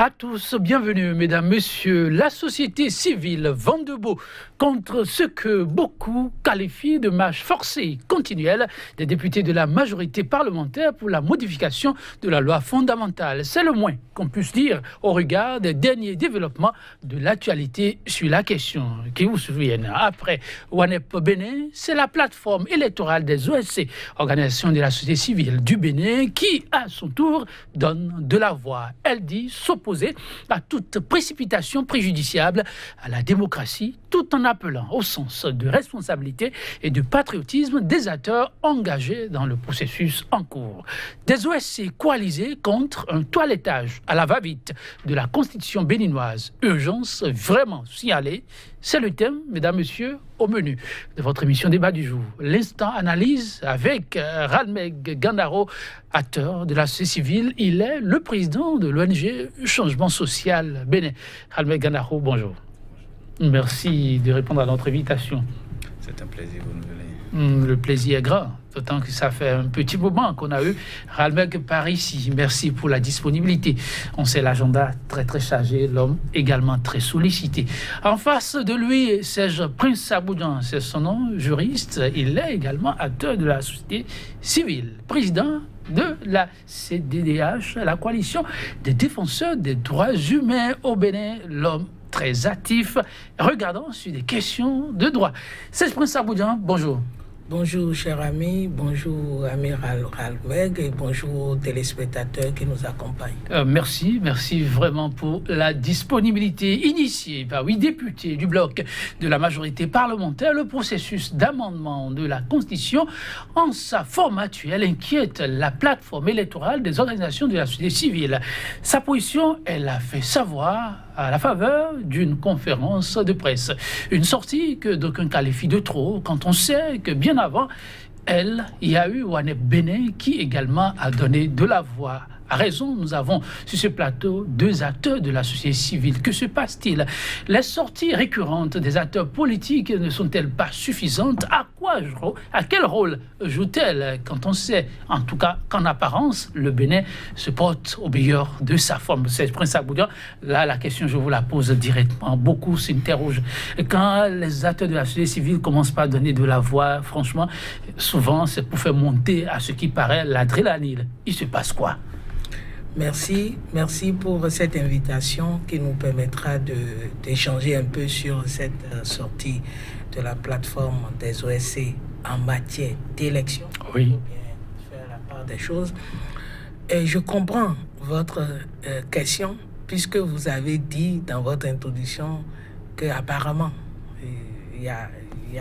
À tous, bienvenue, mesdames, messieurs. La société civile vend debout contre ce que beaucoup qualifient de marche forcée continuelle des députés de la majorité parlementaire pour la modification de la loi fondamentale. C'est le moins qu'on puisse dire au regard des derniers développements de l'actualité sur la question. Qui vous souviennent, après WANEP Bénin, c'est la plateforme électorale des OSC, organisation de la société civile du Bénin, qui, à son tour, donne de la voix. Elle dit s'opposer à toute précipitation préjudiciable à la démocratie, tout en appelant au sens de responsabilité et de patriotisme des acteurs engagés dans le processus en cours. Des OSC coalisés contre un toilettage à la va-vite de la Constitution béninoise. Urgence vraiment signalée. C'est le thème, mesdames, messieurs, au menu de votre émission Débat du jour. L'instant analyse avec euh, Ralmeg Gandaro, acteur de la société civile. Il est le président de l'ONG Changement Social Bénin. Ralmeg Gandaro, bonjour. Merci de répondre à notre invitation. C'est un plaisir, vous nous venez. Hum, Le plaisir est grand, d'autant que ça fait un petit moment qu'on a eu Ralmeg par ici. Merci pour la disponibilité. On sait l'agenda très très chargé, l'homme également très sollicité. En face de lui, c'est Prince Saboudan, c'est son nom, juriste. Il est également acteur de la société civile, président de la CDDH, la coalition des défenseurs des droits humains au Bénin, l'homme très actif. Regardons sur des questions de droit. C'est Prince Saboudan, bonjour. Bonjour, cher ami. Bonjour, ami Ralmeg. Et bonjour téléspectateurs qui nous accompagnent. Euh, merci, merci vraiment pour la disponibilité initiée par huit députés du bloc de la majorité parlementaire. Le processus d'amendement de la Constitution en sa forme actuelle inquiète la plateforme électorale des organisations de la société civile. Sa position, elle a fait savoir à la faveur d'une conférence de presse. Une sortie que d'aucuns qualifient de trop quand on sait que bien avant, elle, il y a eu Wanep Benin qui également a donné de la voix à raison, nous avons sur ce plateau deux acteurs de la société civile. Que se passe-t-il? Les sorties récurrentes des acteurs politiques ne sont-elles pas suffisantes à quel rôle jouent-elles quand on sait, en tout cas, qu'en apparence, le Bénin se porte au meilleur de sa forme? C'est Prince Aboudia. Là, la question, je vous la pose directement. Beaucoup s'interrogent. Quand les acteurs de la société civile commencent pas à donner de la voix, franchement, souvent, c'est pour faire monter à ce qui paraît l'adrénaline. Il se passe quoi? Merci, merci pour cette invitation qui nous permettra d'échanger un peu sur cette euh, sortie de la plateforme des OSC en matière d'élection. Oui. Bien faire la part des choses. Et je comprends votre euh, question puisque vous avez dit dans votre introduction que apparemment il n'y a,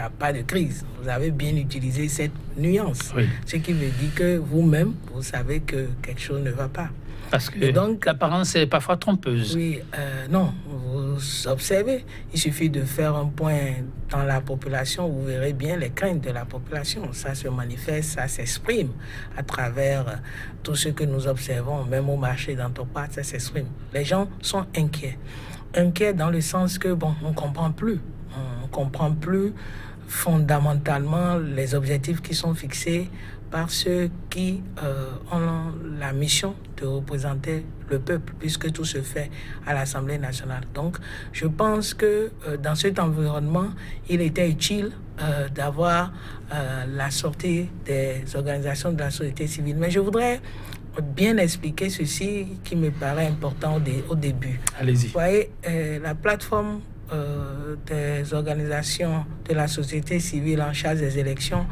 a pas de crise. Vous avez bien utilisé cette nuance, Oui. ce qui me dit que vous-même, vous savez que quelque chose ne va pas. Parce que l'apparence est parfois trompeuse. Oui, euh, non, vous observez, il suffit de faire un point dans la population, vous verrez bien les craintes de la population. Ça se manifeste, ça s'exprime à travers euh, tout ce que nous observons, même au marché d'Antopate, ça s'exprime. Les gens sont inquiets. Inquiets dans le sens que, bon, on ne comprend plus. On ne comprend plus fondamentalement les objectifs qui sont fixés par ceux qui euh, ont la mission de représenter le peuple, puisque tout se fait à l'Assemblée nationale. Donc, je pense que euh, dans cet environnement, il était utile euh, d'avoir la sortie des organisations de la société civile. Mais je voudrais bien expliquer ceci qui me paraît important au, dé- au début. Allez-y. Vous voyez, la plateforme euh, des organisations de la société civile en charge des élections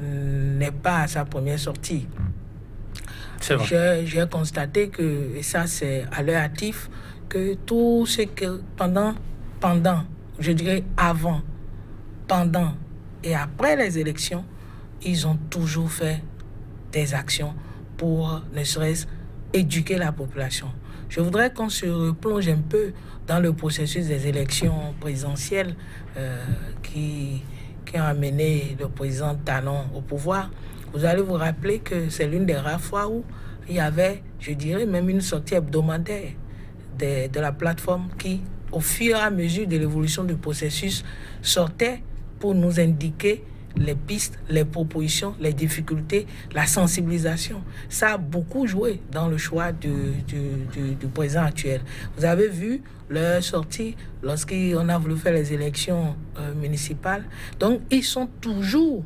n'est pas à sa première sortie. J'ai j'ai constaté que, et ça c'est à leur actif, que tout ce que pendant, pendant, je dirais avant, pendant et après les élections, ils ont toujours fait des actions pour, ne serait-ce, éduquer la population. Je voudrais qu'on se replonge un peu dans le processus des élections présidentielles euh, qui, qui ont amené le président Talon au pouvoir. Vous allez vous rappeler que c'est l'une des rares fois où il y avait, je dirais, même une sortie hebdomadaire de, de la plateforme qui, au fur et à mesure de l'évolution du processus, sortait pour nous indiquer les pistes, les propositions, les difficultés, la sensibilisation. Ça a beaucoup joué dans le choix du, du, président actuel. Vous avez vu leur sortie lorsqu'on a voulu faire les élections euh, municipales. Donc, ils sont toujours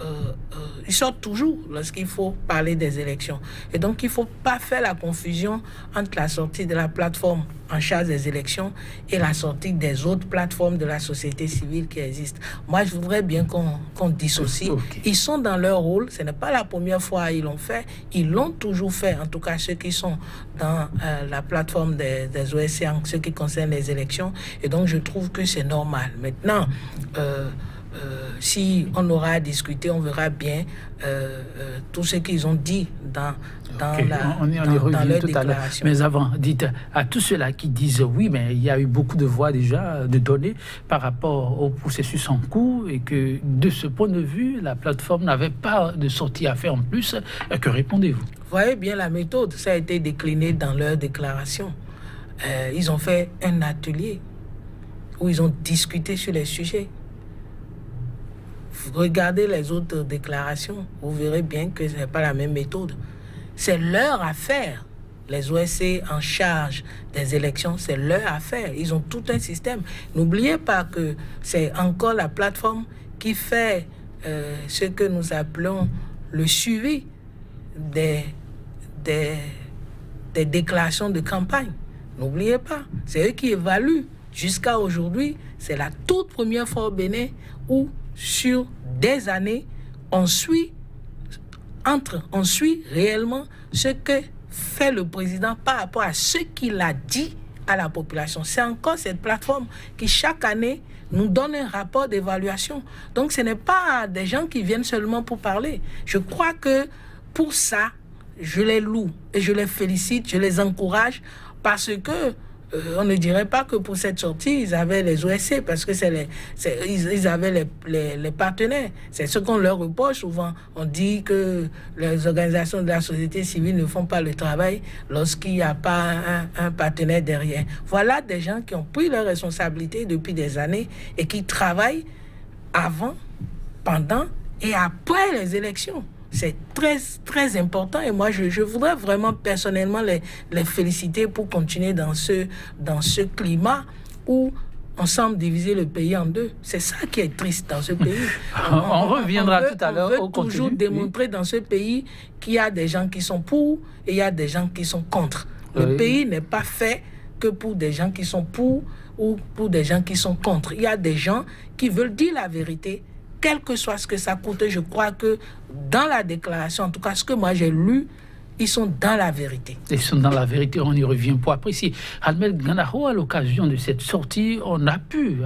euh, euh, ils sortent toujours lorsqu'il faut parler des élections. Et donc, il ne faut pas faire la confusion entre la sortie de la plateforme en charge des élections et la sortie des autres plateformes de la société civile qui existent. Moi, je voudrais bien qu'on dissocie. Ils sont dans leur rôle. Ce n'est pas la première fois qu'ils l'ont fait. Ils l'ont toujours fait, en tout cas ceux qui sont dans euh, la plateforme des, des OSC en ce qui concerne les élections. Et donc, je trouve que c'est normal. Maintenant, euh, si on aura à discuter, on verra bien euh, euh, tout ce qu'ils ont dit dans, dans, la, on, on tout À mais avant, dites à tous ceux-là qui disent oui, mais il y a eu beaucoup de voix déjà, de données par rapport au processus en cours et que de ce point de vue, la plateforme n'avait pas de sortie à faire en plus. Que répondez-vous? Vous voyez bien la méthode, ça a été décliné dans leur déclaration. ils ont fait un atelier où ils ont discuté sur les sujets regardez les autres déclarations, vous verrez bien que ce n'est pas la même méthode. C'est leur affaire. Les OSC en charge des élections, c'est leur affaire. Ils ont tout un système. N'oubliez pas que c'est encore la plateforme qui fait euh, ce que nous appelons le suivi des, des, des déclarations de campagne. N'oubliez pas, c'est eux qui évaluent. Jusqu'à aujourd'hui, c'est la toute première fois au Bénin où sur des années, on suit, entre, on suit réellement ce que fait le président par rapport à ce qu'il a dit à la population. C'est encore cette plateforme qui chaque année nous donne un rapport d'évaluation. Donc ce n'est pas des gens qui viennent seulement pour parler. Je crois que pour ça, je les loue et je les félicite, je les encourage parce que on ne dirait pas que pour cette sortie, ils avaient les OSC parce que c'est avaient les, les, partenaires. C'est ce qu'on leur reproche souvent. On dit que les organisations de la société civile ne font pas le travail lorsqu'il n'y a pas un, un, partenaire derrière. Voilà des gens qui ont pris leurs responsabilités depuis des années et qui travaillent avant, pendant et après les élections. C'est très, très important et moi, je, je voudrais vraiment personnellement les, les, féliciter pour continuer dans ce, dans ce climat où on semble diviser le pays en deux. C'est ça qui est triste dans ce pays. on, reviendra tout à l'heure. On veut toujours démontrer dans ce pays qu'il y a des gens qui sont pour et il y a des gens qui sont contre. Le pays n'est pas fait que pour des gens qui sont pour ou pour des gens qui sont contre. Il y a des gens qui veulent dire la vérité quel que soit ce que ça coûte, je crois que dans la déclaration, en tout cas ce que moi j'ai lu, ils sont dans la vérité. Ils sont dans la vérité, on y revient pour apprécier. Almel Ganaro, à l'occasion de cette sortie, on a pu,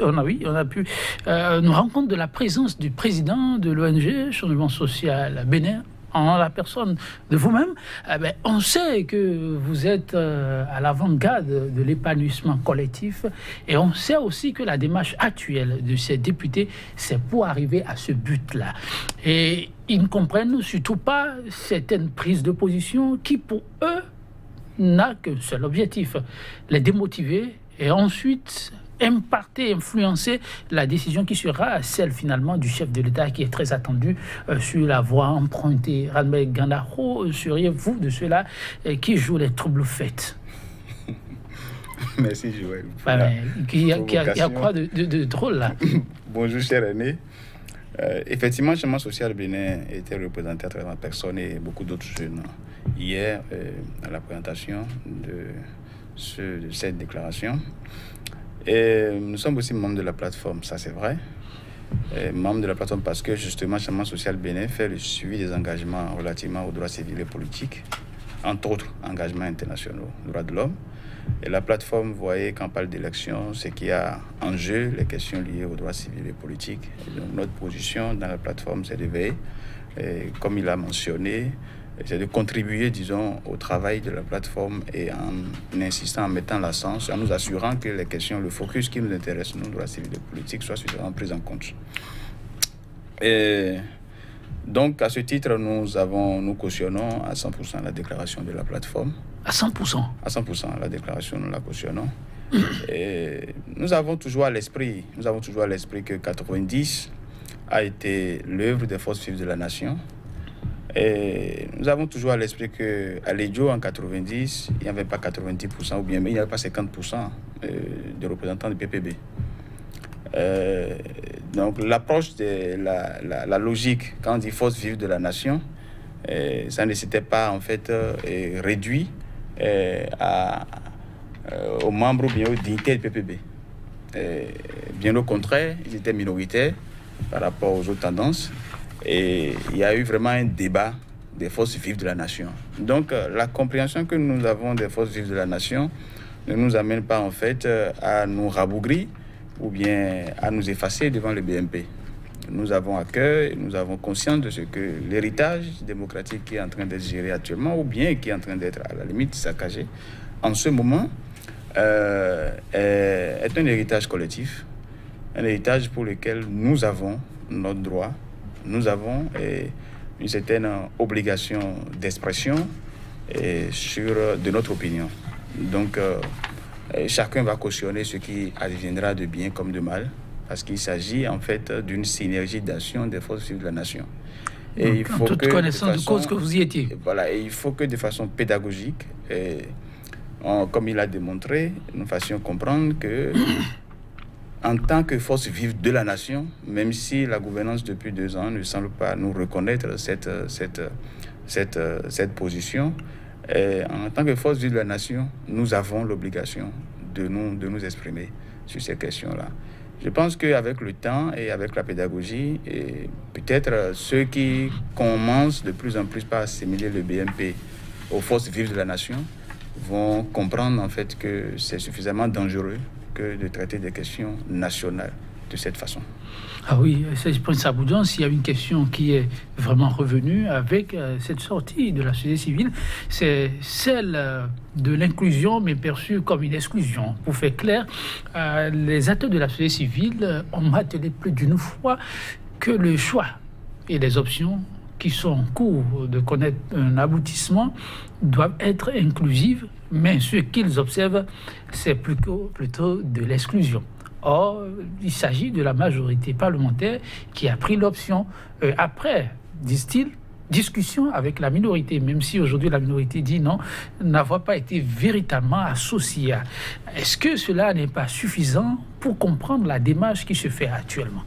on a, oui, on a pu euh, nous rendre compte de la présence du président de l'ONG Changement Social Bénin, en la personne de vous-même, eh ben, on sait que vous êtes euh, à l'avant-garde de l'épanouissement collectif et on sait aussi que la démarche actuelle de ces députés, c'est pour arriver à ce but-là. Et ils ne comprennent surtout pas certaines prises de position qui, pour eux, n'a qu'un seul objectif, les démotiver et ensuite impacter, influencer la décision qui sera celle finalement du chef de l'État qui est très attendu euh, sur la voie empruntée. Ranbel Gandaro, euh, seriez-vous de ceux-là euh, qui jouent les troubles faits Merci Joël. Il y, a quoi de, drôle là? Bonjour cher aîné. effectivement, le chemin social Bénin était représenté à travers ma personne et beaucoup d'autres jeunes hier à la présentation de, ce, de cette déclaration. Et nous sommes aussi membres de la plateforme, ça c'est vrai. membres de la plateforme parce que justement, Changement Social Bénin fait le suivi des engagements relativement aux droits civils et politiques, entre autres engagements internationaux, droits de l'homme. Et la plateforme, vous voyez, quand on parle d'élection, c'est qu'il y a en jeu les questions liées aux droits civils et politiques. donc, notre position dans la plateforme, c'est de et comme il a mentionné, c'est de contribuer, disons, au travail de la plateforme et en insistant, en mettant l'accent, en nous assurant que les questions, le focus qui nous intéresse, nous, de la civile politique, soit suffisamment pris en compte. Et donc, à ce titre, nous, avons, nous cautionnons à 100% la déclaration de la plateforme. À 100% À 100%, la déclaration, nous la cautionnons. et nous avons toujours à l'esprit, nous avons toujours à l'esprit que 90 a été l'œuvre des forces vives de la nation. Et nous avons toujours à l'esprit qu'à l'EDIO, en 90, il n'y avait pas 90% ou bien il n'y avait pas 50% euh, de représentants du PPB. Euh, donc l'approche de la, logique, quand on dit force vive de la nation, euh, ça ne s'était pas en fait réduit aux membres ou bien aux dignités du PPB. bien au contraire, ils étaient minoritaires par rapport aux autres tendances. Et il y a eu vraiment un débat des forces vives de la nation. Donc la compréhension que nous avons des forces vives de la nation ne nous amène pas en fait à nous rabougrir ou bien à nous effacer devant le BNP. Nous avons à cœur, nous avons conscience de ce que l'héritage démocratique qui est en train d'être géré actuellement, ou bien qui est en train d'être à la limite saccagé, en ce moment, euh, est, un héritage collectif, un héritage pour lequel nous avons notre droit, nous avons une certaine obligation d'expression sur de notre opinion. Donc, euh, chacun va cautionner ce qui adviendra de bien comme de mal, parce qu'il s'agit en fait d'une synergie d'action des forces de la nation. Et il faut toute que, connaissance de, cause que vous y étiez. Voilà, et il faut que de façon pédagogique, et, comme il a démontré, nous fassions comprendre que en tant que force vive de la nation, même si la gouvernance depuis deux ans ne semble pas nous reconnaître cette, cette, cette, cette position, en tant que force vive de la nation, nous avons l'obligation de nous, de nous exprimer sur ces questions-là. Je pense qu'avec le temps et avec la pédagogie, et peut-être ceux qui commencent de plus en plus par assimiler le BNP aux forces vives de la nation vont comprendre en fait que c'est suffisamment dangereux que de traiter des questions nationales de cette façon. Ah oui, c'est Prince Aboudjan, s'il y a une question qui est vraiment revenue avec euh, cette sortie de la société civile, c'est celle euh, de l'inclusion, mais perçue comme une exclusion. Pour faire clair, euh, les acteurs de la société civile ont martelé plus d'une fois que le choix et les options qui sont en cours de connaître un aboutissement doivent être inclusives, mais ce qu'ils observent, c'est plutôt, plutôt de l'exclusion. Or, il s'agit de la majorité parlementaire qui a pris l'option. Euh, après, disent-ils, discussion avec la minorité, même si aujourd'hui la minorité dit non, n'avoir pas été véritablement associée. Est-ce que cela n'est pas suffisant pour comprendre la démarche qui se fait actuellement?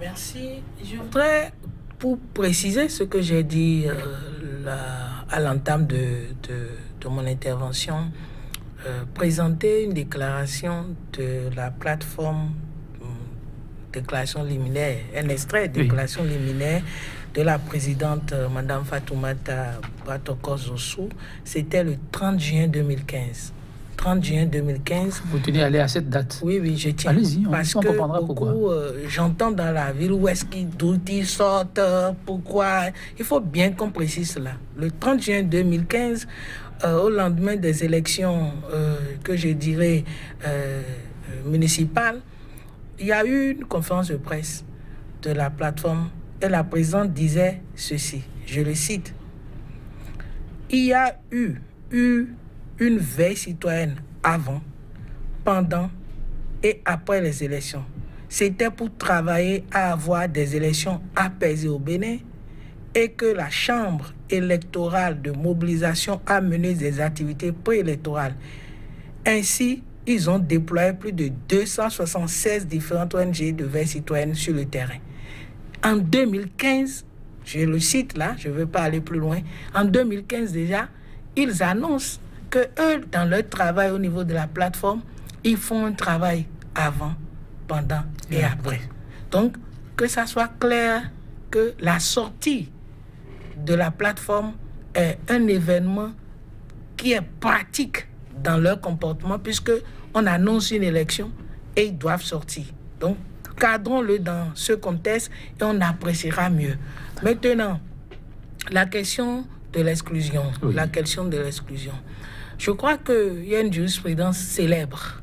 Merci. Je voudrais, pour préciser ce que j'ai dit euh, à l'entame de, de, mon intervention, euh, présenter une déclaration de la plateforme hum, déclaration liminaire, un extrait de déclaration liminaire de la présidente euh, Madame Fatoumata Batokozosu. C'était le 30 juin 2015. 30 juin 2015. Vous tenez à aller à cette date Oui, oui, je tiens. Allez-y, on, Parce on comprendra pourquoi. Euh, j'entends dans la ville où est-ce qu'ils sortent, pourquoi. Il faut bien qu'on précise cela. Le 30 juin 2015, euh, au lendemain des élections euh, que je dirais municipales, il y a eu une conférence de presse de la plateforme et la présidente disait ceci, je le cite, il y a eu, eu une veille citoyenne avant, pendant et après les élections. C'était pour travailler à avoir des élections apaisées au Bénin et que la Chambre électorale de mobilisation a mené des activités préélectorales. Ainsi, ils ont déployé plus de 276 différentes ONG de veille citoyenne sur le terrain. En 2015, je le cite là, je ne veux pas aller plus loin, en 2015 déjà, ils annoncent que eux, dans leur travail au niveau de la plateforme, ils font un travail avant, pendant et après. Donc, que ça soit clair que la sortie de la plateforme est un événement qui est pratique dans leur comportement puisque on annonce une élection et ils doivent sortir. Donc, cadrons-le dans ce contexte et on appréciera mieux. Maintenant, la question de l'exclusion, la question de l'exclusion. Je crois qu'il y a une jurisprudence célèbre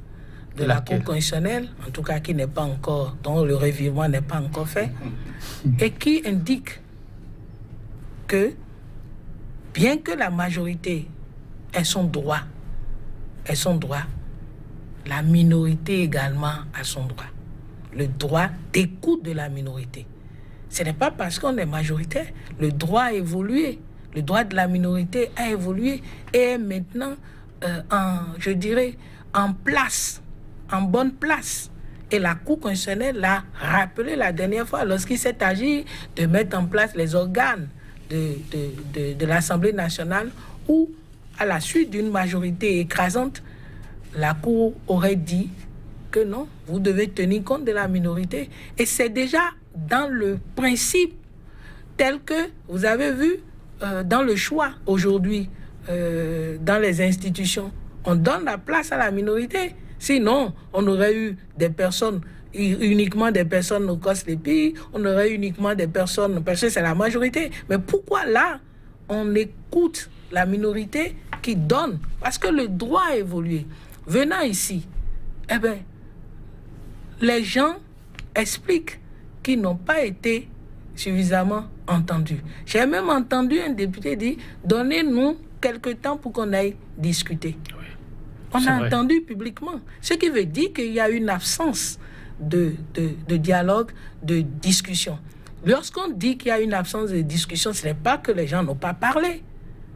de la Cour constitutionnelle, en tout cas qui n'est pas encore, dont le revivement n'est pas encore fait, et qui indique que, bien que la majorité ait son droit, ait son droit, la minorité également a son droit. le droit d'écoute de la minorité. Ce n'est pas parce qu'on est majoritaire. Le droit a évolué. Le droit de la minorité a évolué et est maintenant, euh, je dirais, en place, en bonne place. Et la Cour constitutionnelle l'a rappelé la dernière fois lorsqu'il s'est agi de mettre en place les organes de, de, l'Assemblée nationale où, à la suite d'une majorité écrasante, la Cour aurait dit que non, vous devez tenir compte de la minorité. Et c'est déjà dans le principe tel que vous avez vu euh, dans le choix aujourd'hui euh, dans les institutions. On donne la place à la minorité. Sinon, on aurait eu des personnes, uniquement des personnes au les pays, on aurait uniquement des personnes, parce que c'est la majorité. Mais pourquoi là, on écoute la minorité qui donne? Parce que le droit a évolué. Venant ici, eh bien, les gens expliquent qu'ils n'ont pas été suffisamment J'ai même entendu un député dire, donnez-nous quelque temps pour qu'on aille discuter. On a entendu publiquement. Ce qui veut dire qu'il y a une absence de, de, dialogue, de discussion. Lorsqu'on dit qu'il y a une absence de discussion, ce n'est pas que les gens n'ont pas parlé.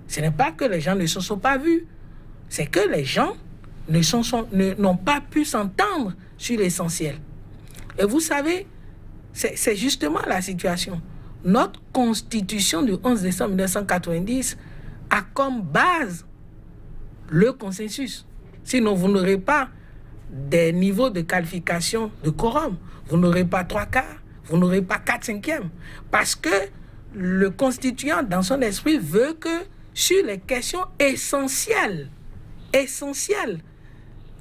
Ce n'est pas que les gens ne se sont pas vus. C'est que les gens n'ont ne pas pu s'entendre sur l'essentiel. Et vous savez, c'est justement la situation. Notre constitution du 11 décembre 1990 a comme base le consensus. Sinon, vous n'aurez pas des niveaux de qualification de quorum. Vous n'aurez pas trois quarts, vous n'aurez pas quatre cinquièmes. Parce que le constituant, dans son esprit, veut que sur les questions essentielles, essentielles,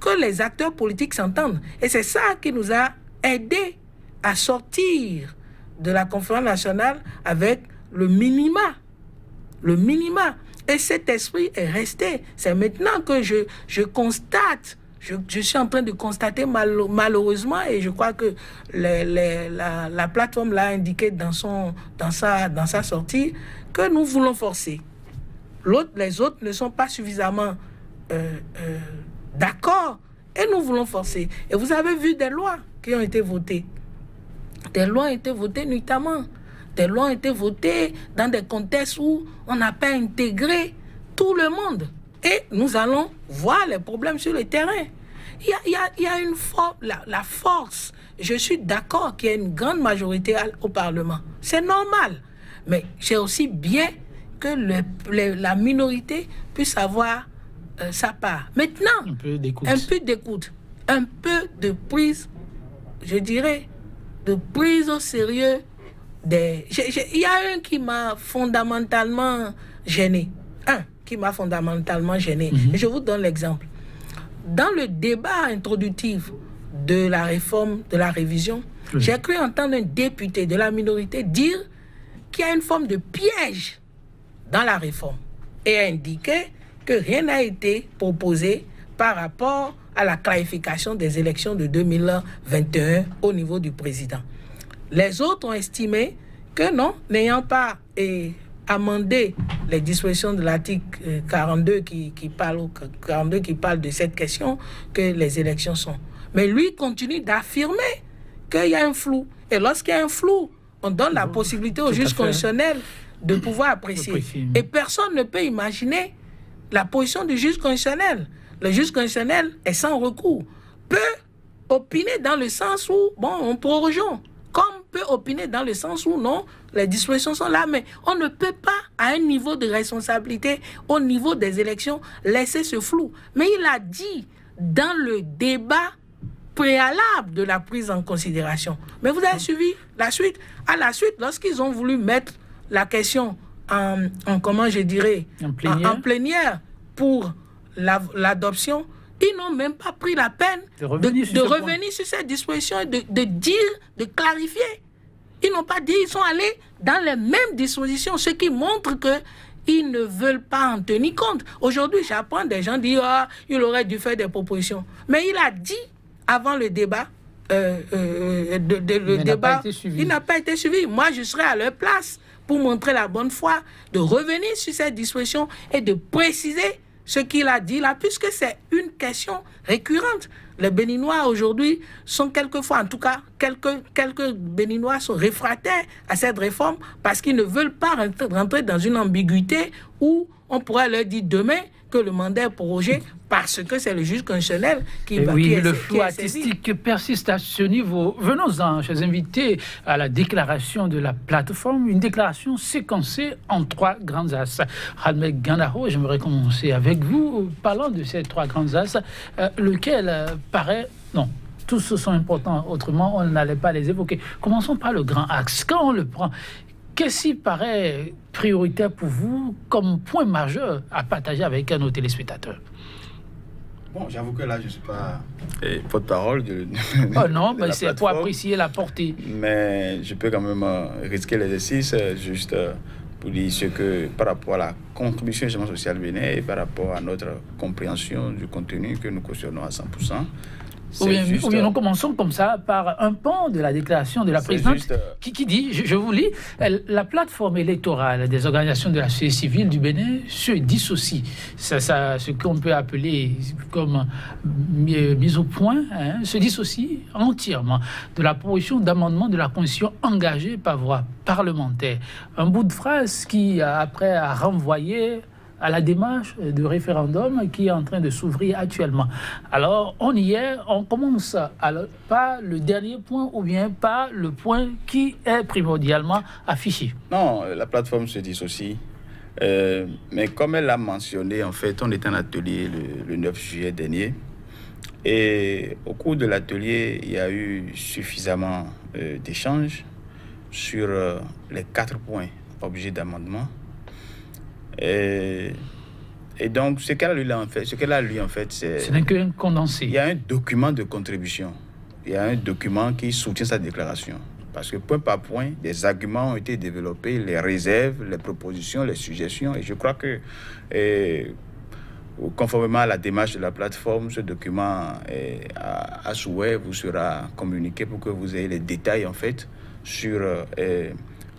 que les acteurs politiques s'entendent. Et c'est ça qui nous a aidés à sortir de la conférence nationale avec le minima. Le minima. Et cet esprit est resté. C'est maintenant que je, je constate, je, je, suis en train de constater malheureusement, et je crois que la, la, plateforme l'a indiqué dans, son, dans, sa, dans sa sortie, que nous voulons forcer. les autres ne sont pas suffisamment euh, euh, d'accord et nous voulons forcer. Et vous avez vu des lois qui ont été votées. Des lois ont été votées notamment des lois ont été votées dans des contextes où on n'a pas intégré tout le monde. Et nous allons voir les problèmes sur le terrain. Il y a, il y a, il y a une force, la, la, force. Je suis d'accord qu'il y ait une grande majorité au Parlement. C'est normal. Mais c'est aussi bien que le, la minorité puisse avoir euh, sa part. Maintenant. Un peu d'écoute. Un peu de prise, je dirais, de prise au sérieux il y a un qui m'a fondamentalement gêné. Un qui m'a fondamentalement gêné. Mhm. Je vous donne l'exemple. Dans le débat introductif de la réforme, de la révision, j'ai cru entendre un député de la minorité dire qu'il y a une forme de piège dans la réforme et indiquer que rien n'a été proposé par rapport à la clarification des élections de 2021 au niveau du président. Les autres ont estimé que non, n'ayant pas amendé les dispositions de l'article 42 euh, qui, qui, parle, 42 qui parle de cette question, que les élections sont. Mais lui continue d'affirmer qu'il y a un flou. Et lorsqu'il y a un flou, on donne la possibilité au juge constitutionnel de pouvoir apprécier. Et personne ne peut imaginer la position du juge constitutionnel. Le juge constitutionnel est sans recours. Peut opiner dans le sens où, bon, on prorogeons comme peut opiner dans le sens où non, les dispositions sont là, mais on ne peut pas, à un niveau de responsabilité, au niveau des élections, laisser ce flou. Mais il a dit dans le débat préalable de la prise en considération. Mais vous avez suivi la suite. À la suite, lorsqu'ils ont voulu mettre la question en, comment je dirais, en plénière, pour l'adoption, ils n'ont même pas pris la peine de revenir, sur, cette disposition et de, dire, de clarifier. Ils n'ont pas dit, ils sont allés dans les mêmes dispositions, ce qui montre que ils ne veulent pas en tenir compte. Aujourd'hui, j'apprends des gens dire ah, il aurait dû faire des propositions. Mais il a dit avant le débat, euh, euh, le débat, il n'a pas été suivi. Moi, je serai à leur place pour montrer la bonne foi, de revenir sur cette disposition et de préciser ce qu'il a dit là, puisque c'est une question récurrente. Les Béninois aujourd'hui sont quelquefois, en tout cas, quelques, quelques Béninois sont réfractaires à cette réforme parce qu'ils ne veulent pas rentrer dans une ambiguïté où on pourrait leur dire demain que le mandat est prorogé parce que c'est le juge constitutionnel qui va. Oui, qui le flou artistique persiste à ce niveau. Venons-en, chers invités, à la déclaration de la plateforme, une déclaration séquencée en trois grands as. Hadmek Gandaro, j'aimerais commencer avec vous, parlant de ces trois grands as, euh, lequel euh, paraît. Non, tous sont importants, autrement on n'allait pas les évoquer. Commençons par le grand axe. Quand on le prend, Qu'est-ce qui paraît prioritaire pour vous comme point majeur à partager avec nos téléspectateurs Bon, j'avoue que là, je ne suis pas porte-parole de, oh non, mais c'est pour apprécier la portée. Mais je peux quand même euh, risquer l'exercice euh, juste euh, pour dire ce que par rapport à la contribution du social bénin et par rapport à notre compréhension du contenu que nous cautionnons à 100%, ou bien, nous commençons comme ça par un pan de la déclaration de la présidente euh, qui, qui, dit, je, vous lis, la plateforme électorale des organisations de la société civile du Bénin se dissocie. Ça, ça, ce qu'on peut appeler comme mise au point, hein, se dissocie entièrement de la proposition d'amendement de la Constitution engagée par voie parlementaire. Un bout de phrase qui, après, a renvoyé à la démarche de référendum qui est en train de s'ouvrir actuellement. Alors, on y est, on commence par le dernier point ou bien par le point qui est primordialement affiché. Non, la plateforme se dissocie. Euh, mais comme elle l'a mentionné, en fait, on était en atelier le, 9 juillet dernier. Et au cours de l'atelier, il y a eu suffisamment euh, d'échanges sur euh, les quatre points objets d'amendement. Et, et donc, ce qu'elle a lu, en fait, ce qu'elle a lu, en fait, c'est. Ce n'est qu'un condensé. Il y a un document de contribution. Il y a un document qui soutient sa déclaration. Parce que point par point, des arguments ont été développés, les réserves, les propositions, les suggestions. Et je crois que, conformément à la démarche de la plateforme, ce document à, à, souhait vous sera communiqué pour que vous ayez les détails, en fait, sur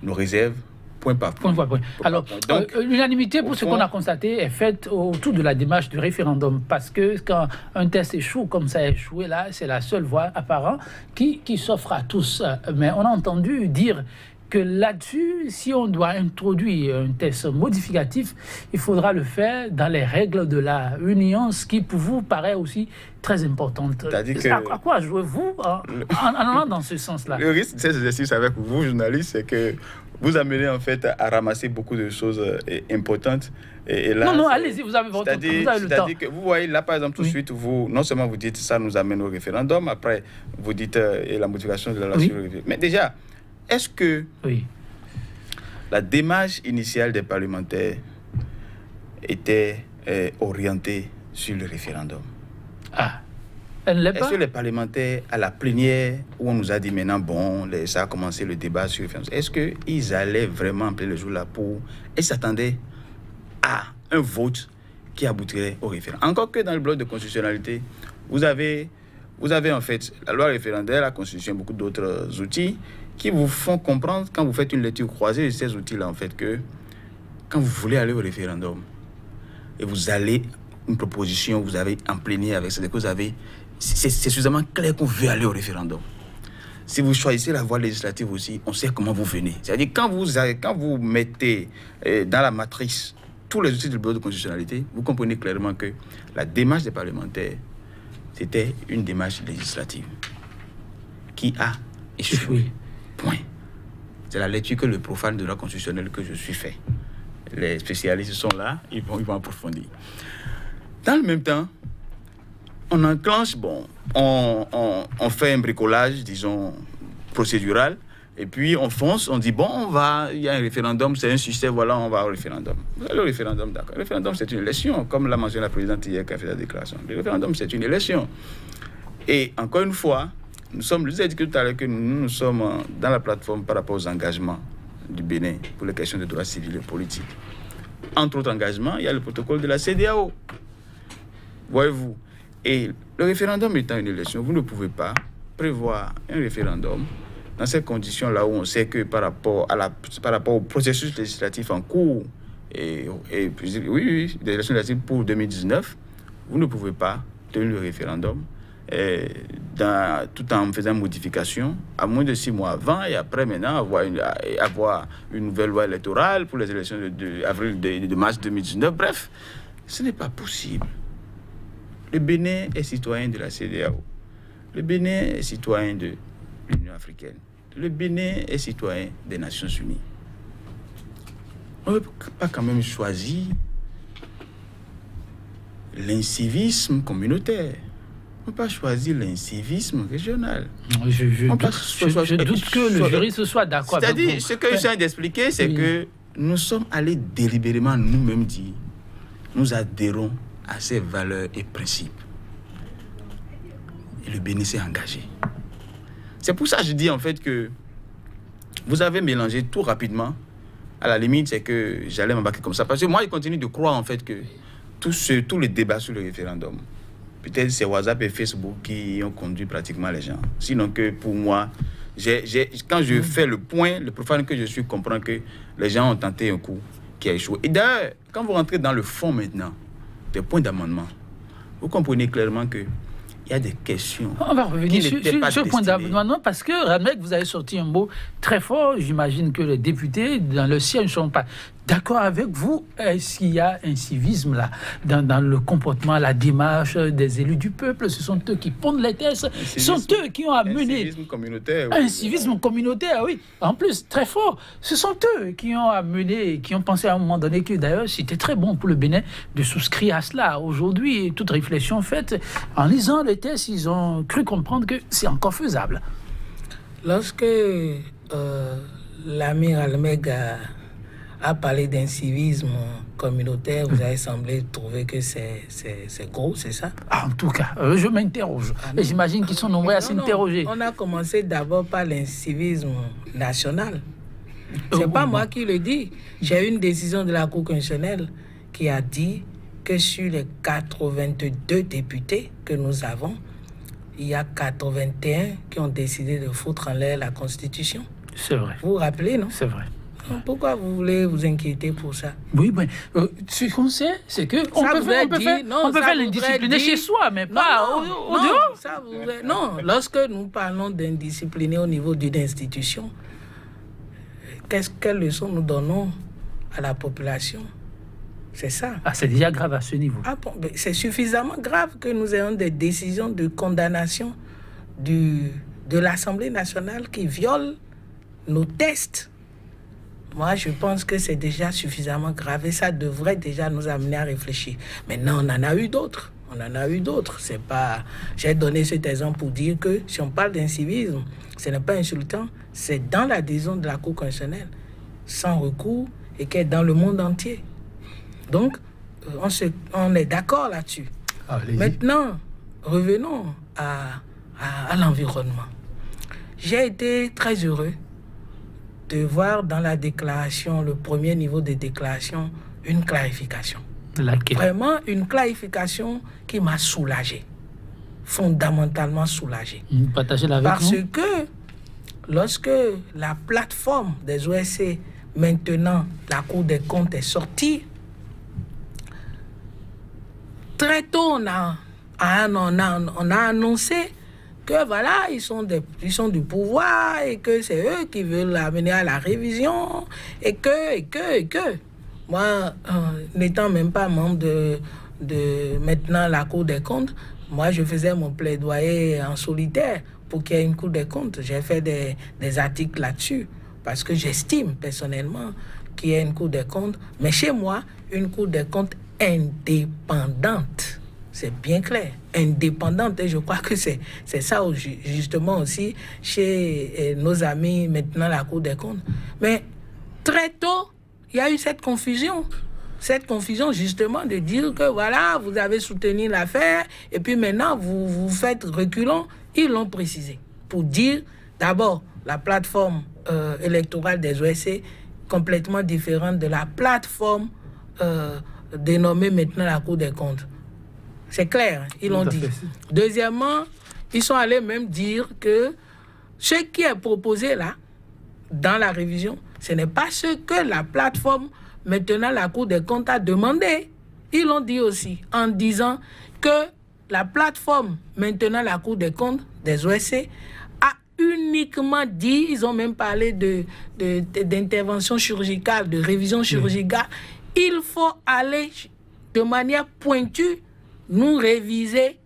nos réserves, Point par point. Alors, euh, l'unanimité pour ce qu'on a constaté est faite autour de la démarche du référendum. Parce que quand un test échoue, comme ça a échoué, là, c'est la seule voie apparente qui, qui s'offre à tous. Mais on a entendu dire que là-dessus, si on doit introduire un test modificatif, il faudra le faire dans les règles de la Union, ce qui pour vous paraît aussi très importante. à, quoi jouez-vous en, allant dans ce sens-là? Le risque de ces exercices avec vous, journalistes, c'est que vous amenez en fait à ramasser beaucoup de choses euh, importantes. Et, là, non, non, allez-y, vous avez votre. Vous avez le Que vous voyez, là, par exemple, tout de suite, vous, non seulement vous dites ça nous amène au référendum, après, vous dites euh, et la motivation de la relation. Mais déjà, est-ce que oui. la démarche initiale des parlementaires était euh, orientée sur le référendum? Ah. Est-ce que les parlementaires, à la plénière, où on nous a dit maintenant, bon, ça a commencé le débat sur le est-ce qu'ils allaient vraiment appeler le jour-là pour. et s'attendaient à un vote qui aboutirait au référendum? Encore que dans le bloc de constitutionnalité, vous avez, vous avez en fait la loi référendaire, la constitution, beaucoup d'autres outils qui vous font comprendre, quand vous faites une lecture croisée de ces outils-là, en fait, que quand vous voulez aller au référendum et vous allez une proposition, vous avez en plénière avec ça, que vous avez c'est suffisamment clair qu'on veut aller au référendum. Si vous choisissez la voie législative aussi, on sait comment vous venez. C'est-à-dire quand vous, quand vous mettez euh, dans la matrice tous les outils du bureau de constitutionnalité, vous comprenez clairement que la démarche des parlementaires, c'était une démarche législative qui a échoué. Point. C'est la lecture que le profane de la constitutionnelle que je suis fait. Les spécialistes sont là, ils vont, ils vont approfondir. Dans le même temps, on enclenche, bon, on, on, fait un bricolage, disons, procédural, et puis on fonce, on dit, bon, on va, il y a un référendum, c'est un succès, voilà, on va au référendum. Le référendum, d'accord. Le référendum, c'est une élection, comme l'a mentionné la présidente hier qui a fait la déclaration. Le référendum, c'est une élection. Et encore une fois, nous sommes, je vous dit tout à l'heure que nous, nous sommes dans la plateforme par rapport aux engagements du Bénin pour les questions de droits civils et politiques. Entre autres engagements, il y a le protocole de la CDAO. Voyez-vous, et le référendum étant une élection, vous ne pouvez pas prévoir un référendum dans ces conditions-là où on sait que par rapport, au processus législatif en cours et, et oui, oui, des élections législatives pour 2019, vous ne pouvez pas tenir le référendum et dans, tout en faisant modification, à moins de six mois avant et après maintenant, avoir une, nouvelle loi électorale pour les élections de, avril de mars 2019. Bref, ce n'est pas possible. Le Bénin est citoyen de la CDAO. Le Bénin est citoyen de l'Union africaine. Le Bénin est citoyen des Nations unies. On ne peut pas quand même choisir l'incivisme communautaire. On ne peut pas choisir l'incivisme régional. Je, je, doute, je, je doute que le juriste soit d'accord C'est-à-dire, ce que je viens d'expliquer, c'est oui. que nous sommes allés délibérément nous-mêmes dire, nous adhérons à ces valeurs et principes. Et le Bénin s'est engagé. C'est pour ça que je dis en fait que vous avez mélangé tout rapidement. À la limite, c'est que j'allais m'embarquer comme ça. Parce que moi, je continue de croire en fait que tous ce, tout les débats sur le référendum, peut-être c'est WhatsApp et Facebook qui ont conduit pratiquement les gens. Sinon que pour moi, quand je fais le point, le profane que je suis comprend que les gens ont tenté un coup qui a échoué. Et d'ailleurs, quand vous rentrez dans le fond maintenant, des points d'amendement, vous comprenez clairement que il y a des questions. On va revenir sur, sur ce point d'amendement parce que, Ramek, vous avez sorti un mot très fort. J'imagine que les députés dans le siège ne sont pas d'accord avec vous. Est-ce qu'il y a un civisme là dans, dans, le comportement, la démarche des élus du peuple? Ce sont eux qui pondent les tests. Ce sont eux qui ont amené. Un civisme communautaire. Oui. Un civisme communautaire, oui. En plus, très fort. Ce sont eux qui ont amené, qui ont pensé à un moment donné que d'ailleurs c'était très bon pour le Bénin de souscrire à cela. Aujourd'hui, toute réflexion faite, en lisant les tests, ils ont cru comprendre que c'est encore faisable. Lorsque euh, l'ami Almeg a a parlé d'un civisme communautaire, vous avez semblé trouver que c'est gros, c'est ça? Ah, En tout cas, euh, je m'interroge. Ah, Et j'imagine qu'ils sont nombreux à s'interroger. On a commencé d'abord par l'incivisme national. C'est euh, pas moi qui le dis. J'ai une décision de la Cour constitutionnelle qui a dit que sur les 82 députés que nous avons, il y a 81 qui ont décidé de foutre en l'air la Constitution. C'est vrai. Vous vous rappelez, non? C'est vrai. Pourquoi vous voulez vous inquiéter pour ça? Oui, ben, euh, ce qu'on sait, c'est que on peut, faire, on peut faire, non, on peut faire l'indiscipliné chez soi, mais non, pas non, au, au non, dehors. Ça voudrait, non, lorsque nous parlons d'indiscipliné au niveau d'une institution, qu'est-ce quelle leçon nous donnons à la population? C'est ça. Ah, c'est déjà grave à ce niveau. Ah bon, c'est suffisamment grave que nous ayons des décisions de condamnation du, de l'Assemblée nationale qui violent nos tests. Moi, je pense que c'est déjà suffisamment grave et ça devrait déjà nous amener à réfléchir. Maintenant, on en a eu d'autres. On en a eu d'autres. C'est pas. J'ai donné cet exemple pour dire que si on parle d'incivisme, ce n'est pas insultant. C'est dans l'adhésion de la Cour constitutionnelle, sans recours et qui est dans le monde entier. Donc, on, se, on est d'accord là-dessus. Maintenant, revenons à, à, à l'environnement. J'ai été très heureux de voir dans la déclaration, le premier niveau de déclaration, une clarification. Laquelle? Vraiment une clarification qui m'a soulagé, fondamentalement soulagé. Partagez-la avec Parce nous? que lorsque la plateforme des OSC, maintenant la Cour des comptes est sortie, très tôt on a, on a, on a annoncé que voilà, ils sont, des, ils sont du pouvoir et que c'est eux qui veulent l'amener à la révision et que, et que, et que. Moi, euh, n'étant même pas membre de, de maintenant la Cour des comptes, moi je faisais mon plaidoyer en solitaire pour qu'il y ait une Cour des comptes. J'ai fait des, des articles là-dessus parce que j'estime personnellement qu'il y ait une Cour des comptes, mais chez moi, une Cour des comptes indépendante. C'est bien clair, indépendante. Et je crois que c'est ça justement aussi chez eh, nos amis maintenant la Cour des comptes. Mais très tôt, il y a eu cette confusion. Cette confusion justement de dire que voilà, vous avez soutenu l'affaire et puis maintenant vous vous faites reculant. Ils l'ont précisé pour dire d'abord la plateforme euh, électorale des OSC complètement différente de la plateforme euh, dénommée maintenant la Cour des comptes. C'est clair, ils l'ont dit. Deuxièmement, ils sont allés même dire que ce qui est proposé là, dans la révision, ce n'est pas ce que la plateforme maintenant la Cour des comptes a demandé, ils l'ont dit aussi, en disant que la plateforme, maintenant la Cour des comptes des OSC, a uniquement dit, ils ont même parlé de, d'intervention chirurgicale, de révision chirurgicale, il faut aller de manière pointue nous réviser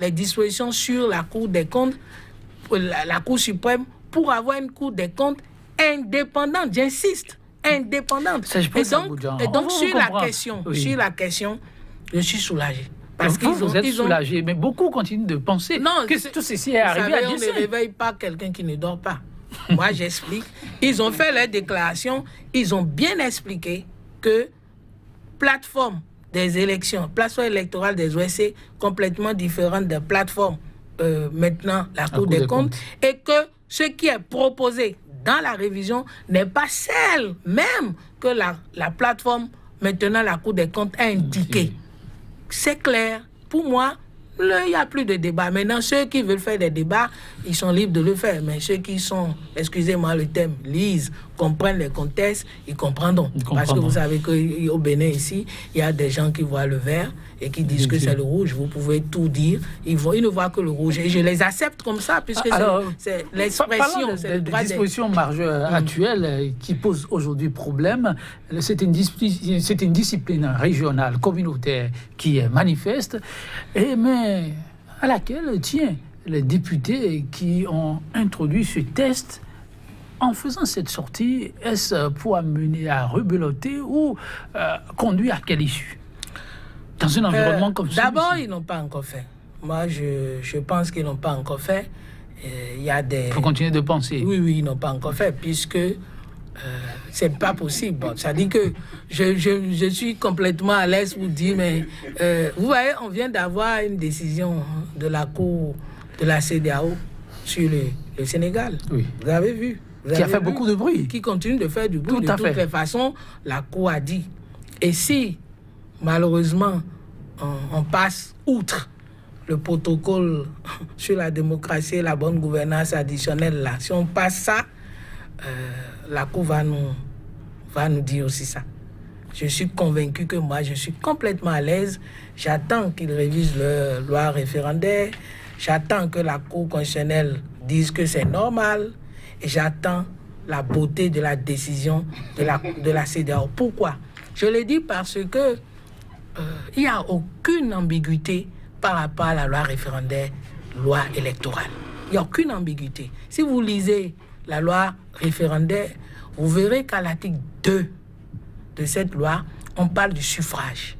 les dispositions sur la Cour des comptes, la, Cour suprême, pour avoir une Cour des comptes indépendante, j'insiste, indépendante. et donc, et donc sur, la question, sur la question, je suis soulagé. Parce qu'ils ont, ils soulagé, mais beaucoup continuent de penser non, que tout ceci est arrivé savez, à On ne réveille pas quelqu'un qui ne dort pas. Moi, j'explique. Ils ont fait leur déclaration, ils ont bien expliqué que plateforme des élections, plateforme électorale des OSC complètement différente des plateformes euh, maintenant la Cour, des, comptes, et que ce qui est proposé dans la révision n'est pas celle même que la, la plateforme maintenant la Cour des comptes a indiqué. C'est clair. Pour moi, il n'y a plus de débat. Maintenant, ceux qui veulent faire des débats, ils sont libres de le faire. Mais ceux qui sont, excusez-moi le thème, lisent, comprennent les contextes, ils comprendront. Parce que vous savez qu'au Bénin, ici, il y a des gens qui voient le vert et qui disent que c'est le rouge. Vous pouvez tout dire. Ils, ils ne voient que le rouge. Et je les accepte comme ça, puisque c'est l'expression. C'est la disposition mm. actuelle euh, qui pose aujourd'hui problème. C'est une, une discipline régionale, communautaire qui est manifeste. Et, mais à laquelle tient les députés qui ont introduit ce test en faisant cette sortie, est-ce pour amener à rebeloter ou euh, conduire à quelle issue? Dans un environnement comme ça D'abord, ils n'ont pas encore fait. Moi, je, je pense qu'ils n'ont pas encore fait. Il y a des... Il faut continuer de penser. Oui, oui, ils n'ont pas encore fait, puisque euh, c'est pas possible. Bon, ça dit que je, je, je, suis complètement à l'aise pour dire, mais euh, vous voyez, on vient d'avoir une décision de la Cour de la CDAO sur le, le Sénégal. Oui. Vous avez vu qui a fait beaucoup de bruit. Qui continue de faire du bruit. de toutes les façons, la Cour a dit. Et si, malheureusement, on, passe outre le protocole sur la démocratie et la bonne gouvernance additionnelle, là, si on passe ça, euh, la Cour va nous, va nous dire aussi ça. Je suis convaincu que moi, je suis complètement à l'aise. J'attends qu'ils révisent leur loi référendaire. J'attends que la Cour constitutionnelle dise que c'est normal j'attends la beauté de la décision de la, de la CDAO. Pourquoi? Je le dis parce que euh, n'y a aucune ambiguïté par rapport à la loi référendaire, loi électorale. Il n'y a aucune ambiguïté. Si vous lisez la loi référendaire, vous verrez qu'à l'article 2 de cette loi, on parle du suffrage.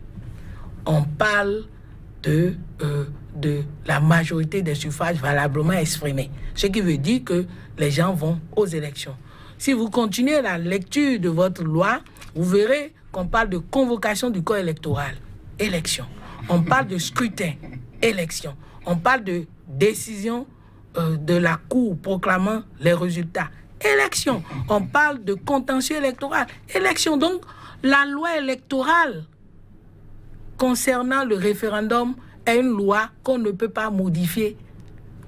On parle de, euh, de la majorité des suffrages valablement exprimés. Ce qui veut dire que les gens vont aux élections. Si vous continuez la lecture de votre loi, vous verrez qu'on parle de convocation du corps électoral, élection. On parle de scrutin, élection. On parle de décision euh, de la Cour proclamant les résultats, élection. On parle de contentieux électoral, élection. Donc, la loi électorale concernant le référendum est une loi qu'on ne peut pas modifier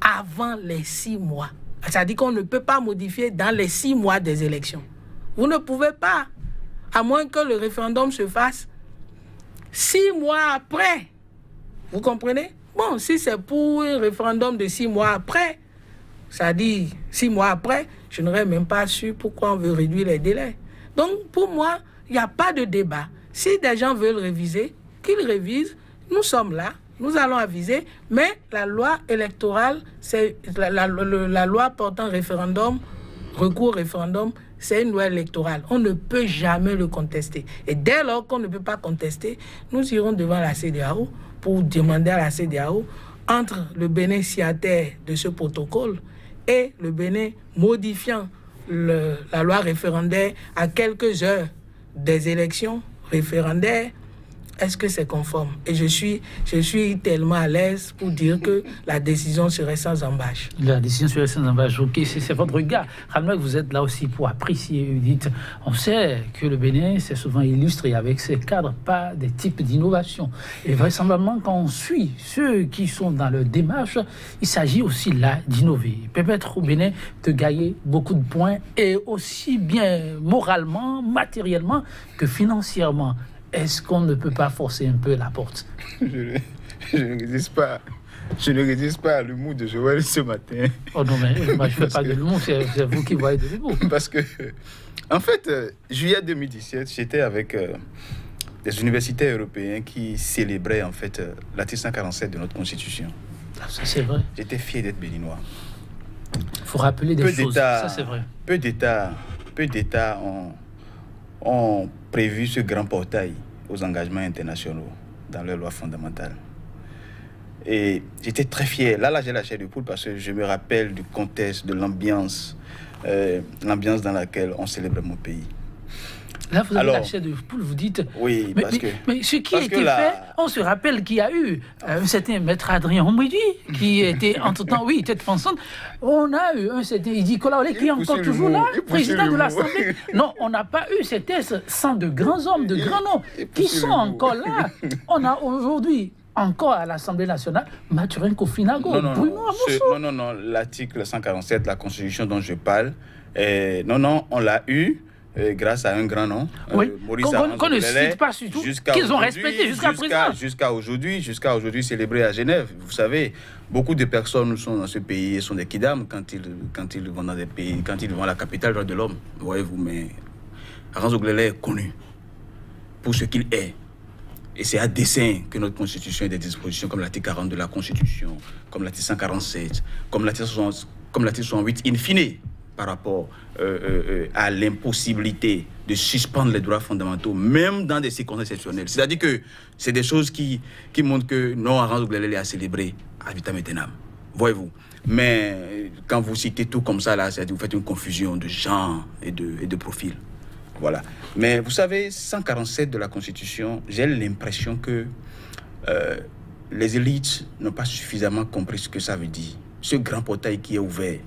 avant les six mois. C'est-à-dire qu'on ne peut pas modifier dans les six mois des élections. Vous ne pouvez pas, à moins que le référendum se fasse six mois après. Vous comprenez? Bon, si c'est pour un référendum de six mois après, ça dit six mois après, je n'aurais même pas su pourquoi on veut réduire les délais. Donc, pour moi, il n'y a pas de débat. Si des gens veulent réviser, qu'ils révisent. Nous sommes là, nous allons aviser, mais la loi électorale, c'est la, loi portant référendum, recours référendum, c'est une loi électorale. On ne peut jamais le contester. Et dès lors qu'on ne peut pas contester, nous irons devant la CDAO pour demander à la CDAO, entre le Bénin signataire de ce protocole et le Bénin modifiant la loi référendaire à quelques heures des élections référendaires, est-ce que c'est conforme? Et je suis, je suis tellement à l'aise pour dire que la décision serait sans embâche. La décision serait sans embâche, ok, c'est votre regard. Ramel, vous êtes là aussi pour apprécier. Vous on sait que le Bénin, c'est souvent illustré avec ses cadres, pas des types d'innovation. Et vraisemblablement, quand on suit ceux qui sont dans le démarche, il s'agit aussi là d'innover. Peut-être au Bénin de gagner beaucoup de points et aussi bien moralement, matériellement que financièrement est-ce qu'on ne peut pas forcer un peu la porte je, ne résiste pas. Je ne résiste pas à l'humour de Joël ce matin. Oh non, mais moi, je ne fais pas de l'humour, c'est vous qui voyez de l'humour. Parce que, en fait, euh, juillet 2017, j'étais avec euh, des universités européens qui célébraient en fait euh, l'article 147 de notre Constitution. Ah, ça, c'est vrai. J'étais fier d'être béninois. Il faut rappeler des choses. Ça, c'est vrai. Peu d'États, peu d'États ont, ont prévu ce grand portail aux engagements internationaux dans leurs lois fondamentales. Et j'étais très fier. Là, là, j'ai la chair de poule parce que je me rappelle du contexte, de l'ambiance, euh, l'ambiance dans laquelle on célèbre mon pays. Là, vous avez la chair de poule, vous dites. Oui, mais, parce que. Mais ce qui a été fait, on se rappelle qu'il y a eu euh, un certain maître Adrien Ombridi qui était entre-temps, oui, tête pensante. On a eu un certain Idi Kolaole qui est encore toujours là, président de l'Assemblée. Non, on n'a pas eu ces tests sans de grands hommes, de grands noms qui sont encore là. On a aujourd'hui encore à l'Assemblée nationale, Mathurin Kofinago, non, non, Bruno Non, non, non, l'article 147, la Constitution dont je parle, eh, non, non, on l'a eu grâce à un grand nom, euh, oui. Maurice Qu'on ne cite pas surtout, qu'ils ont respecté jusqu'à présent. Jusqu'à aujourd'hui, jusqu'à aujourd'hui célébré à Genève. Vous savez, beaucoup de personnes sont dans ce pays et sont des kidam quand ils, quand ils vont dans des pays, quand ils vont à la capitale de l'homme. Voyez-vous, mais Aranzo est connu pour ce qu'il est. Et c'est à dessein que notre Constitution a des dispositions comme l'article 40 de la Constitution, comme l'article 147, comme l'article 68, in fine, par rapport euh, euh, euh, à l'impossibilité de suspendre les droits fondamentaux, même dans des circonstances exceptionnelles. C'est-à-dire que c'est des choses qui, qui montrent que non, Aran est à célébrer à vitam aeternam. Voyez-vous. Mais quand vous citez tout comme ça, là, vous faites une confusion de genre et de, et de profil. Voilà. Mais vous savez, 147 de la Constitution, j'ai l'impression que les élites n'ont pas suffisamment compris ce que ça veut dire. Ce grand portail qui est ouvert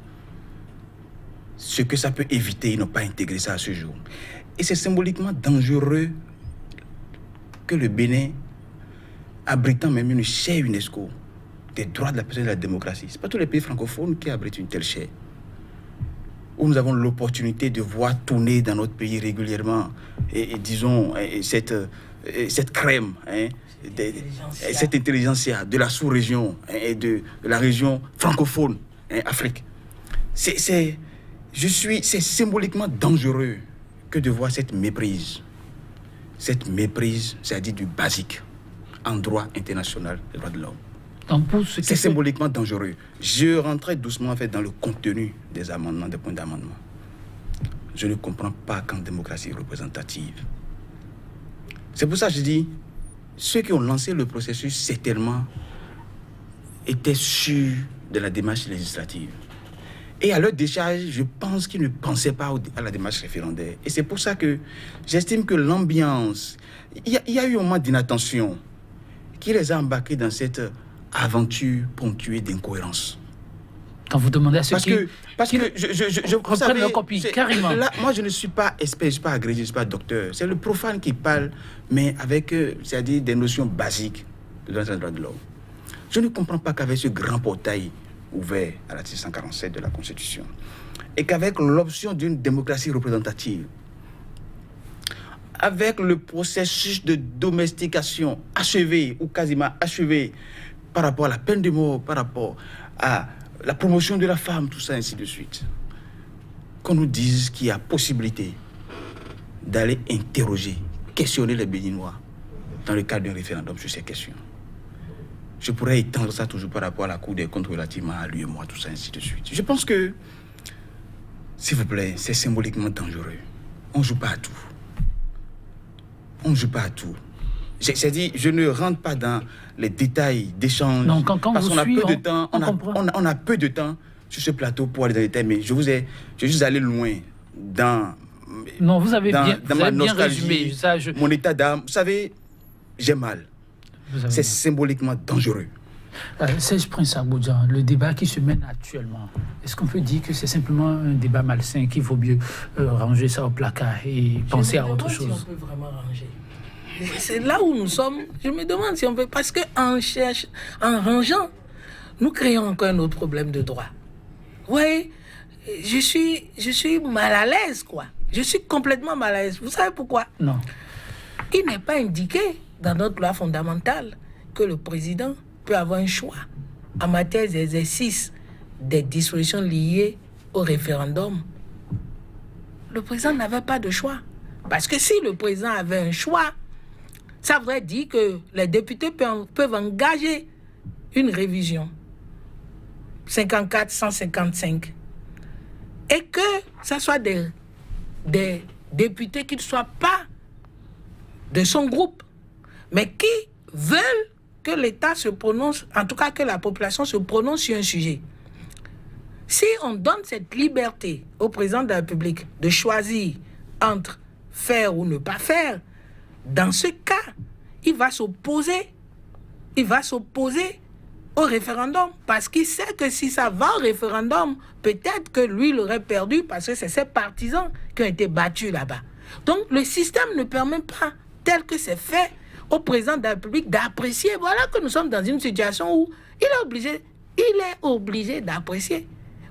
ce que ça peut éviter, ils n'ont pas intégré ça à ce jour. Et c'est symboliquement dangereux que le Bénin, abritant même une chaire UNESCO des droits de la personne et de la démocratie, ce pas tous les pays francophones qui abritent une telle chaire. Où nous avons l'opportunité de voir tourner dans notre pays régulièrement, et, disons, cette, cette crème, hein, cette intelligentsia de la sous-région hein, et de, la région francophone, hein, Afrique. C'est je suis, c'est symboliquement dangereux que de voir cette méprise. Cette méprise, c'est-à-dire du basique en droit international des droits de l'homme. C'est symboliquement dangereux. Je rentrais doucement en fait dans le contenu des amendements, des points d'amendement. Je ne comprends pas qu'en démocratie représentative. C'est pour ça que je dis, ceux qui ont lancé le processus, certainement, étaient sûrs de la démarche législative. Et à leur décharge, je pense qu'ils ne pensaient pas à la démarche référendaire. Et c'est pour ça que j'estime que l'ambiance, il y, a eu un moment d'inattention qui les a embarqués dans cette aventure ponctuée d'incohérence. Quand vous demandez à ceux parce qui... Que, parce que je, je, je, le copie, carrément. Là, moi, je ne suis pas expert, je ne suis pas agrégé, je ne suis pas docteur. C'est le profane qui parle, mais avec, euh, c'est-à-dire des notions basiques de droit de l'homme. Je ne comprends pas qu'avec ce grand portail ouvert à l'article 147 de la Constitution, et qu'avec l'option d'une démocratie représentative, avec le processus de domestication achevé ou quasiment achevé par rapport à la peine de mort, par rapport à la promotion de la femme, tout ça, ainsi de suite, qu'on nous dise qu'il y a possibilité d'aller interroger, questionner les Béninois dans le cadre d'un référendum sur ces questions. Je pourrais étendre ça toujours par rapport à la Cour des comptes relativement à lui et moi, tout ça, ainsi de suite. Je pense que, s'il vous plaît, c'est symboliquement dangereux. On ne joue pas à tout. On ne joue pas à tout. C'est dit, je ne rentre pas dans les détails d'échange. Non, quand, quand parce qu'on a peu de temps. On, a, peu de temps sur ce plateau pour aller dans les détails. Mais je vous ai, je suis allé loin dans. Non, vous avez bien, dans ma nostalgie, résumé. Ça, Mon état d'âme. Vous savez, j'ai mal. C'est symboliquement dangereux. Euh, Serge Prince Aboudjan, le débat qui se mène actuellement, est-ce qu'on peut dire que c'est simplement un débat malsain qu'il vaut mieux euh, ranger ça au placard et penser à autre chose si on peut vraiment ranger. C'est là où nous sommes. Je me demande si on peut. Parce qu'en cherche, en rangeant, nous créons encore un autre problème de droit. Oui, je suis, je suis mal à l'aise, quoi. Je suis complètement mal à l'aise. Vous savez pourquoi? Non. Il n'est pas indiqué dans notre loi fondamentale que le président peut avoir un choix en matière d'exercice des dispositions liées au référendum. Le président n'avait pas de choix. Parce que si le président avait un choix, ça voudrait dire que les députés peuvent, engager une révision. 54, 155. Et que ce soit des, des députés qui ne soient pas de son groupe, mais qui veulent que l'État se prononce, en tout cas que la population se prononce sur un sujet. Si on donne cette liberté au président de la République de choisir entre faire ou ne pas faire, dans ce cas, il va s'opposer. Il va s'opposer au référendum parce qu'il sait que si ça va au référendum, peut-être que lui l'aurait perdu parce que c'est ses partisans qui ont été battus là-bas. Donc le système ne permet pas, tel que c'est fait, au président de la République d'apprécier. Voilà que nous sommes dans une situation où il est obligé, obligé d'apprécier.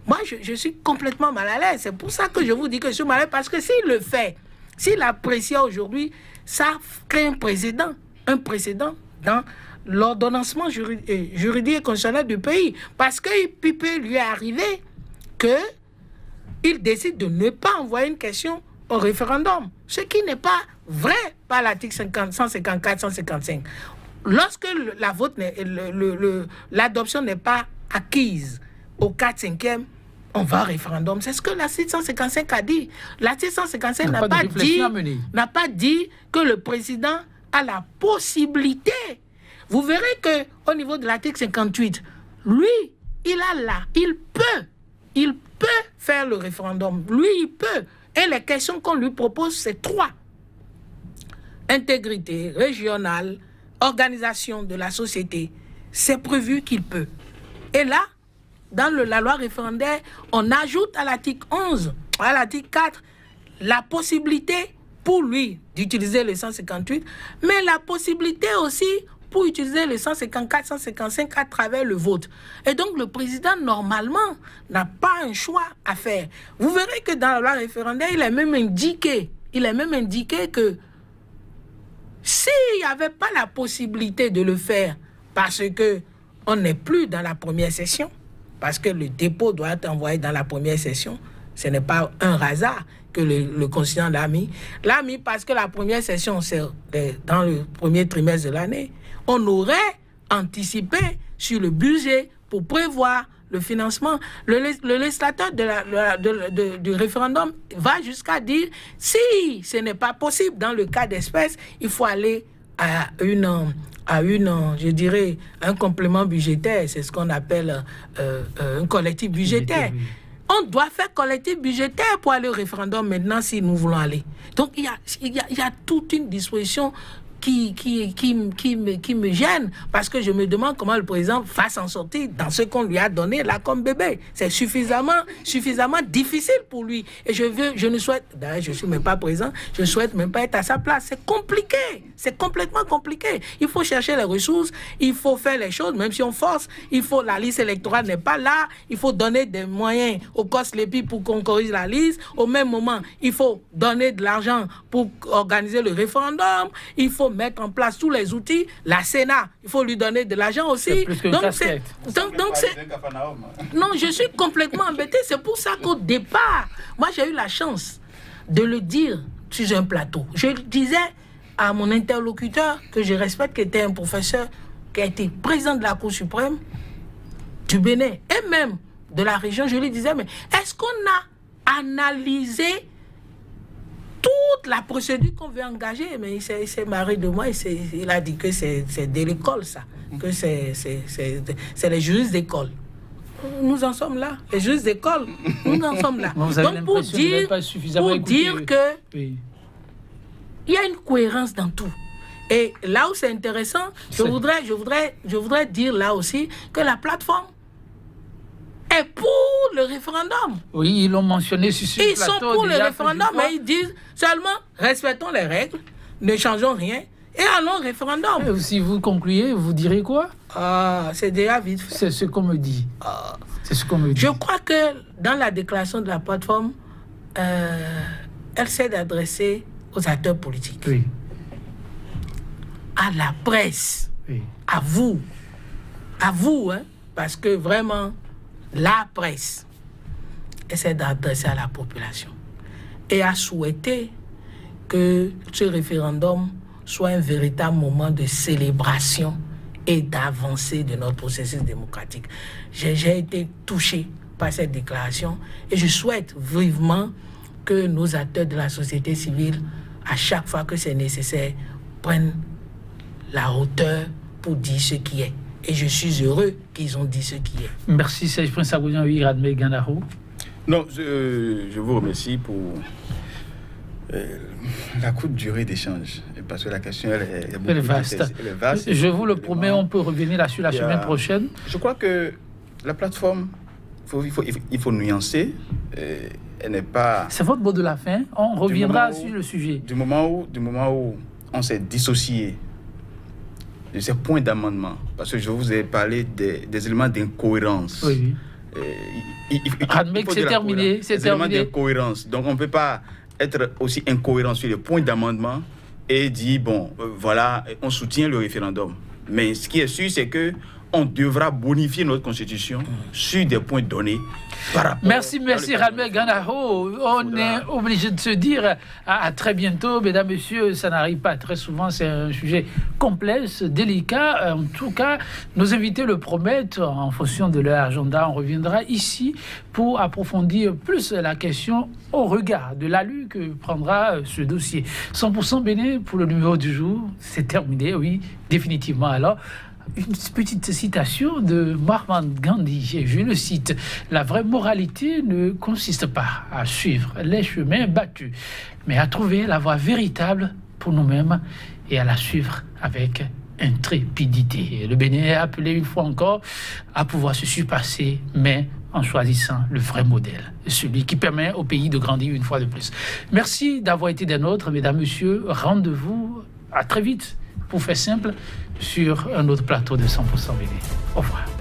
Moi, je, suis complètement mal à l'aise. C'est pour ça que je vous dis que je suis mal à l'aise parce que s'il le fait, s'il apprécie aujourd'hui, ça crée un précédent, un précédent dans l'ordonnancement juridique, et constitutionnel du pays. Parce qu'il peut lui arriver que il décide de ne pas envoyer une question au référendum, ce qui n'est pas vrai par l'article 154, 155. Lorsque la vote, l'adoption n'est pas acquise au 4 5e, on va au référendum. C'est ce que l'article 155 a dit. L'article 155 n'a pas, dit, n'a pas dit que le président a la possibilité. Vous verrez que au niveau de l'article 58, lui, il a là, il peut, il peut faire le référendum. Lui, il peut. Et les questions qu'on lui propose, c'est trois. Intégrité régionale, organisation de la société. C'est prévu qu'il peut. Et là, dans la loi référendaire, on ajoute à l'article 11, à l'article 4, la possibilité pour lui d'utiliser le 158, mais la possibilité aussi pour utiliser le 154, 155 à travers le vote. Et donc le président, normalement, n'a pas un choix à faire. Vous verrez que dans la référendaire, il est même indiqué, il est même indiqué que s'il n'y avait pas la possibilité de le faire, parce que on n'est plus dans la première session, parce que le dépôt doit être envoyé dans la première session. Ce n'est pas un hasard que le, le l'a mis. L'a mis parce que la première session, c'est dans le premier trimestre de l'année. On aurait anticipé sur le budget pour prévoir le financement. Le, le législateur de la, de, de, du référendum va jusqu'à dire si ce n'est pas possible dans le cas d'espèce, il faut aller à une à une, je dirais, un complément budgétaire, c'est ce qu'on appelle euh, euh, un collectif budgétaire. On doit faire collectif budgétaire pour aller au référendum maintenant si nous voulons aller. Donc il y a, il y a, il y a toute une disposition qui, qui, qui, qui, me, qui me gêne parce que je me demande comment le président va s'en sortir dans ce qu'on lui a donné là comme bébé. C'est suffisamment, suffisamment difficile pour lui. Et je veux, je ne souhaite, d'ailleurs, je ne suis même pas présent, je ne souhaite même pas être à sa place. C'est compliqué. C'est complètement compliqué. Il faut chercher les ressources, il faut faire les choses, même si on force. Il faut, la liste électorale n'est pas là. Il faut donner des moyens au COSLEPI pour qu'on corrige la liste. Au même moment, il faut donner de l'argent pour organiser le référendum. Il faut mettre en place tous les outils. La Sénat, il faut lui donner de l'argent aussi. Donc, c'est, donc, donc c'est... Non, je suis complètement embêté. C'est pour ça qu'au départ, moi j'ai eu la chance de le dire sur un plateau. Je disais à mon interlocuteur que je respecte, qui était un professeur qui a été président de la Cour suprême du Bénin et même de la région, je lui disais, mais est-ce qu'on a analysé toute la procédure qu'on veut engager, mais il s'est marré de moi, il, il a dit que c'est de l'école, ça, que c'est les juristes d'école. Nous en sommes là, les juristes d'école, nous en sommes là. Donc pour dire, pour dire que oui. il y a une cohérence dans tout. Et là où c'est intéressant, je voudrais, je, voudrais, je voudrais dire là aussi que la plateforme est pour le référendum. Oui, ils l'ont mentionné sur ce Ils sont pour le référendum, mais ils disent seulement respectons les règles, ne changeons rien et allons au référendum. si vous concluez, vous direz quoi? Ah, c'est déjà vite fait. C'est ce qu'on me dit. Ah. C'est ce qu'on me dit. Je crois que dans la déclaration de la plateforme, euh, elle s'est adressée aux acteurs politiques. Oui. À la presse. Oui. À vous. À vous, hein, parce que vraiment, la presse essaie d'adresser à la population et a souhaité que ce référendum soit un véritable moment de célébration et d'avancée de notre processus démocratique. J'ai été touché par cette déclaration et je souhaite vivement que nos acteurs de la société civile, à chaque fois que c'est nécessaire, prennent la hauteur pour dire ce qui est. Et je suis heureux qu'ils ont dit ce qui est. Merci Serge Prince Gandarou. Non, je, je, vous remercie pour euh, la courte durée d'échange. Parce que la question elle est, elle est vaste. Elle est vaste. Je vous le promets, on peut revenir là-dessus la semaine prochaine. Je crois que la plateforme, faut, il, faut, il faut nuancer. Euh, elle n'est pas. C'est votre mot de la fin. On reviendra sur le sujet. Du moment où, du moment où on s'est dissocié de ces points d'amendement, parce que je vous ai parlé des, des éléments d'incohérence. Oui. Euh, il, c'est terminé. C'est terminé. éléments d'incohérence. Donc on ne peut pas être aussi incohérent sur les points d'amendement et dire, bon, euh, voilà, on soutient le référendum. Mais ce qui est sûr, c'est que on devra bonifier notre constitution sur des points donnés. merci, merci Ralmer Ganaho. On est obligé de se dire à, très bientôt, mesdames, messieurs. Ça n'arrive pas très souvent. C'est un sujet complexe, délicat. En tout cas, nos invités le promettent. En fonction de leur agenda, on reviendra ici pour approfondir plus la question au regard de l'alu que prendra ce dossier. 100% béné pour le numéro du jour. C'est terminé, oui, définitivement. Alors, une petite citation de Mahatma Gandhi. Je le cite La vraie moralité ne consiste pas à suivre les chemins battus, mais à trouver la voie véritable pour nous-mêmes et à la suivre avec intrépidité. Le Bénin est appelé une fois encore à pouvoir se surpasser, mais en choisissant le vrai modèle, celui qui permet au pays de grandir une fois de plus. Merci d'avoir été des nôtres, mesdames, messieurs. Rendez-vous à très vite pour faire simple sur un autre plateau de 100% BD. Au revoir.